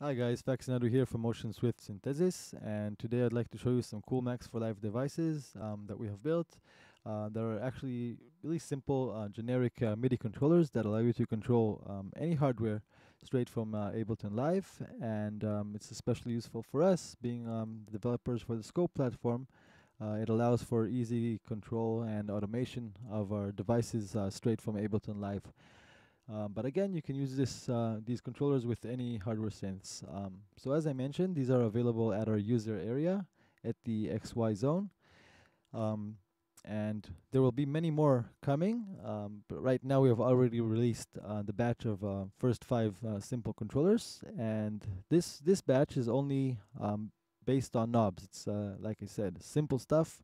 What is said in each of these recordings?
Hi guys, Faxi Nadu here from Ocean Swift Synthesis, and today I'd like to show you some cool Max for Live devices um, that we have built. Uh, that are actually really simple, uh, generic uh, MIDI controllers that allow you to control um, any hardware straight from uh, Ableton Live, and um, it's especially useful for us, being um, developers for the Scope platform. Uh, it allows for easy control and automation of our devices uh, straight from Ableton Live. Um, but again, you can use this uh, these controllers with any hardware synths. Um, so as I mentioned, these are available at our user area at the XY zone. Um, and there will be many more coming, um, but right now we have already released uh, the batch of uh, first five uh, simple controllers, and this this batch is only um, based on knobs. It's uh, like I said, simple stuff.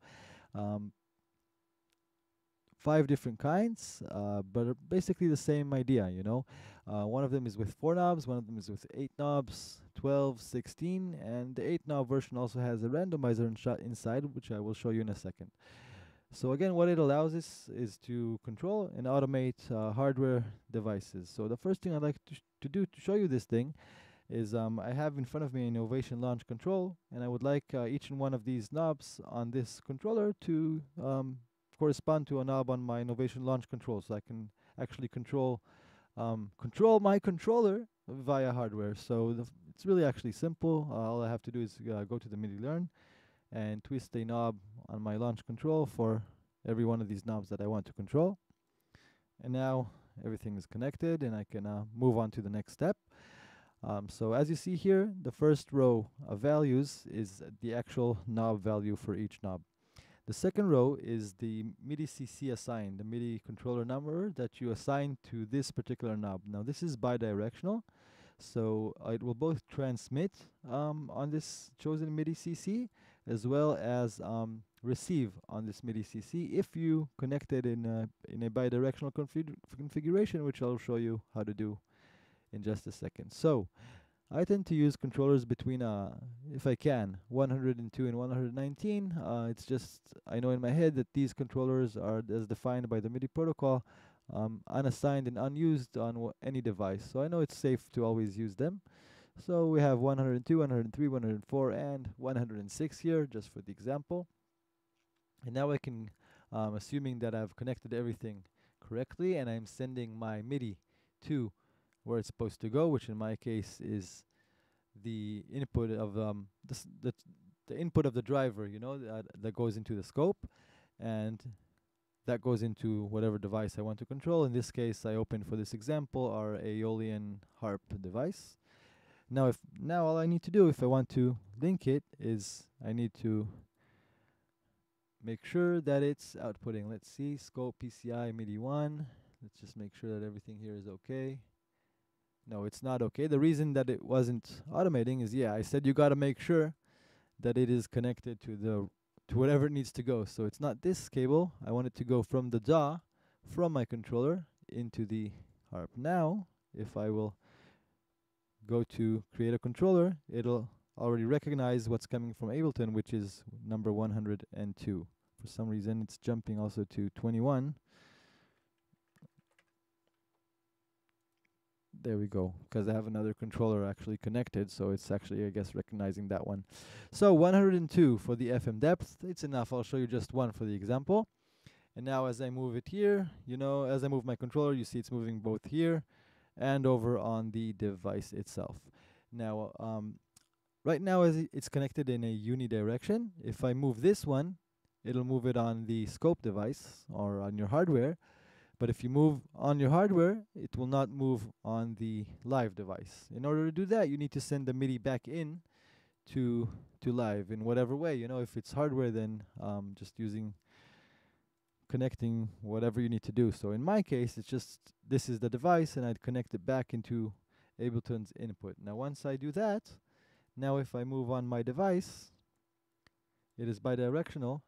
Five different kinds, uh, but basically the same idea, you know. Uh, one of them is with four knobs, one of them is with eight knobs, 12, 16, and the eight knob version also has a randomizer inside, which I will show you in a second. So again, what it allows us is to control and automate uh, hardware devices. So the first thing I'd like to, to do to show you this thing is um, I have in front of me an Novation launch control, and I would like uh, each and one of these knobs on this controller to um, correspond to a knob on my Novation launch control, so I can actually control um, control my controller via hardware. So it's really actually simple. Uh, all I have to do is uh, go to the MIDI Learn and twist a knob on my launch control for every one of these knobs that I want to control. And now everything is connected and I can uh, move on to the next step. Um, so as you see here, the first row of values is the actual knob value for each knob. The second row is the MIDI CC assigned, the MIDI controller number that you assign to this particular knob. Now this is bidirectional, so uh, it will both transmit um, on this chosen MIDI CC as well as um, receive on this MIDI CC if you connect it in a, in a bidirectional config configuration, which I'll show you how to do in just a second. So I tend to use controllers between, uh, if I can, 102 and 119. Uh, it's just, I know in my head that these controllers are, as defined by the MIDI protocol, um, unassigned and unused on any device. So I know it's safe to always use them. So we have 102, 103, 104, and 106 here, just for the example. And now I can, um, assuming that I've connected everything correctly, and I'm sending my MIDI to where it's supposed to go, which in my case is the input of um, the, the, the input of the driver, you know, that, that goes into the scope, and that goes into whatever device I want to control. In this case, I opened for this example our Aeolian harp device. Now, if now all I need to do if I want to link it is I need to make sure that it's outputting. Let's see, scope PCI MIDI 1. Let's just make sure that everything here is okay. No, it's not okay. The reason that it wasn't automating is, yeah, I said you got to make sure that it is connected to the to whatever it needs to go. So it's not this cable. I want it to go from the DAW, from my controller, into the harp. Now, if I will go to create a controller, it'll already recognize what's coming from Ableton, which is number 102. For some reason, it's jumping also to 21. There we go, because I have another controller actually connected, so it's actually, I guess, recognizing that one. So 102 for the FM depth, it's enough. I'll show you just one for the example. And now as I move it here, you know, as I move my controller, you see it's moving both here and over on the device itself. Now, um, right now as it's connected in a unidirection, if I move this one, it'll move it on the scope device or on your hardware. But if you move on your hardware, it will not move on the live device. In order to do that, you need to send the MIDI back in to to live in whatever way. You know, if it's hardware, then um, just using connecting whatever you need to do. So in my case, it's just this is the device, and I'd connect it back into Ableton's input. Now, once I do that, now if I move on my device, it is bidirectional,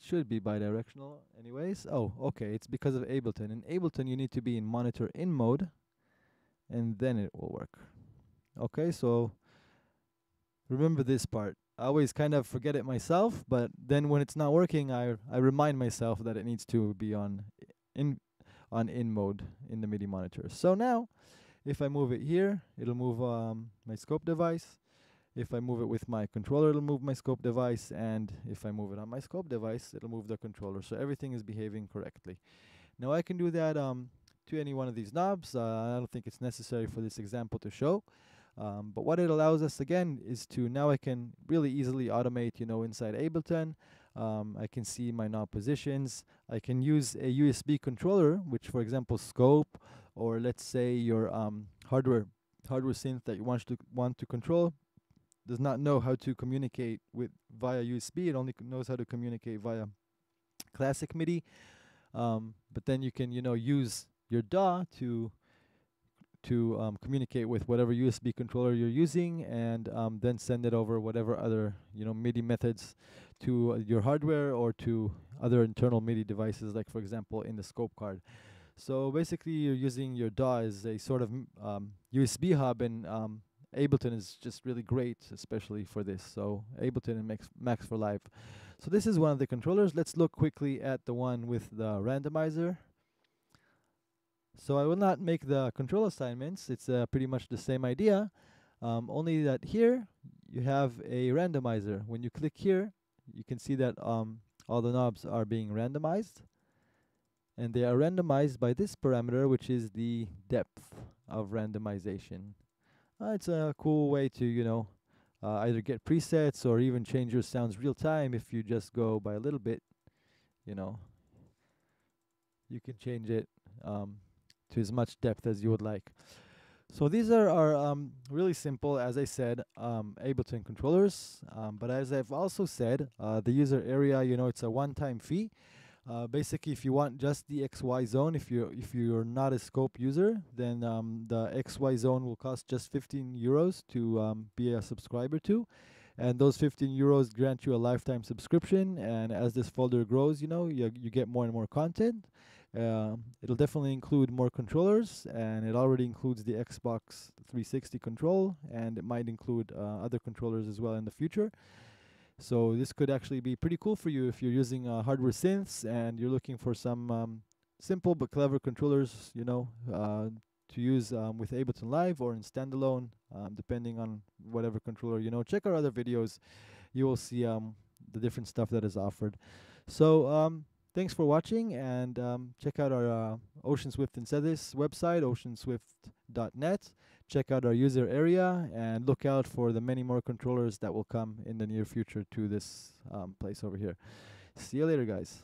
should be bidirectional anyways. Oh, okay, it's because of Ableton. In Ableton, you need to be in monitor in mode, and then it will work. Okay, so remember this part. I always kind of forget it myself, but then when it's not working, I I remind myself that it needs to be on in on in mode in the MIDI monitor. So now, If I move it here, it'll move um, my scope device. If I move it with my controller, it'll move my scope device. And if I move it on my scope device, it'll move the controller. So everything is behaving correctly. Now I can do that um, to any one of these knobs. Uh, I don't think it's necessary for this example to show. Um, but what it allows us again is to now I can really easily automate, you know, inside Ableton. Um, I can see my knob positions. I can use a USB controller, which for example scope, or let's say your um, hardware hardware synth that you want to want to control does not know how to communicate with via USB. It only knows how to communicate via classic MIDI. Um, but then you can you know use your DAW to to um, communicate with whatever USB controller you're using and um, then send it over whatever other you know MIDI methods to uh, your hardware or to other internal MIDI devices like for example in the scope card. So basically you're using your DAW as a sort of USB um, hub and um, Ableton is just really great especially for this. So Ableton and Max, Max for Live. So this is one of the controllers. Let's look quickly at the one with the randomizer. So I will not make the control assignments. It's uh, pretty much the same idea, um, only that here you have a randomizer. When you click here, you can see that um, all the knobs are being randomized. And they are randomized by this parameter, which is the depth of randomization. Uh, it's a cool way to, you know, uh, either get presets or even change your sounds real time if you just go by a little bit, you know. You can change it um, to as much depth as you would like. So these are, are um, really simple, as I said, um, Ableton controllers. Um, but as I've also said, uh, the user area, you know, it's a one-time fee. Uh, basically, if you want just the XY zone, if you if you're not a scope user, then um, the XY zone will cost just 15 euros to um, be a subscriber to, and those 15 euros grant you a lifetime subscription. And as this folder grows, you know, you you get more and more content. Um, it'll definitely include more controllers, and it already includes the Xbox 360 control, and it might include uh, other controllers as well in the future. So this could actually be pretty cool for you if you're using uh, hardware synths and you're looking for some um, simple but clever controllers, you know, uh, to use um, with Ableton Live or in standalone, um, depending on whatever controller you know. Check our other videos; you will see um, the different stuff that is offered. So um, thanks for watching and um, check out our uh, Ocean Swift and Synthesis website, oceanswift.net. Check out our user area and look out for the many more controllers that will come in the near future to this um, place over here. See you later, guys.